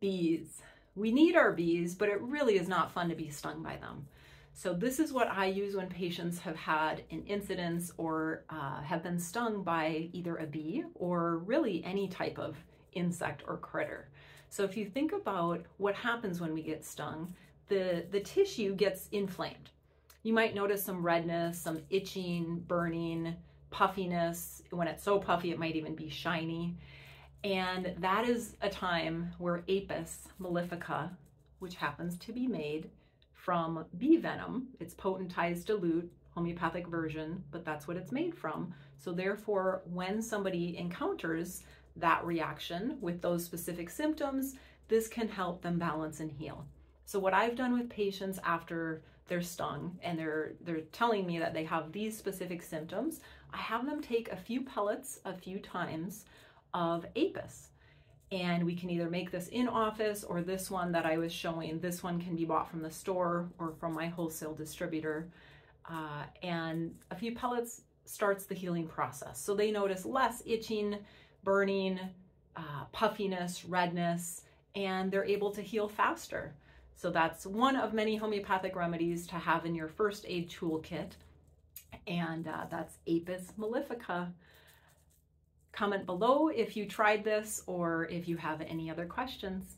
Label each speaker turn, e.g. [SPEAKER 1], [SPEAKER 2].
[SPEAKER 1] bees. We need our bees, but it really is not fun to be stung by them. So this is what I use when patients have had an incidence or uh, have been stung by either a bee or really any type of insect or critter. So if you think about what happens when we get stung, the, the tissue gets inflamed. You might notice some redness, some itching, burning, puffiness. When it's so puffy, it might even be shiny. And that is a time where Apis mellifica, which happens to be made from bee venom, it's potentized dilute, homeopathic version, but that's what it's made from. So therefore, when somebody encounters that reaction with those specific symptoms, this can help them balance and heal. So what I've done with patients after they're stung and they're they're telling me that they have these specific symptoms, I have them take a few pellets a few times of Apis. And we can either make this in office or this one that I was showing. This one can be bought from the store or from my wholesale distributor. Uh, and a few pellets starts the healing process. So they notice less itching, burning, uh, puffiness, redness, and they're able to heal faster. So that's one of many homeopathic remedies to have in your first aid toolkit. And uh, that's Apis mellifica. Comment below if you tried this or if you have any other questions.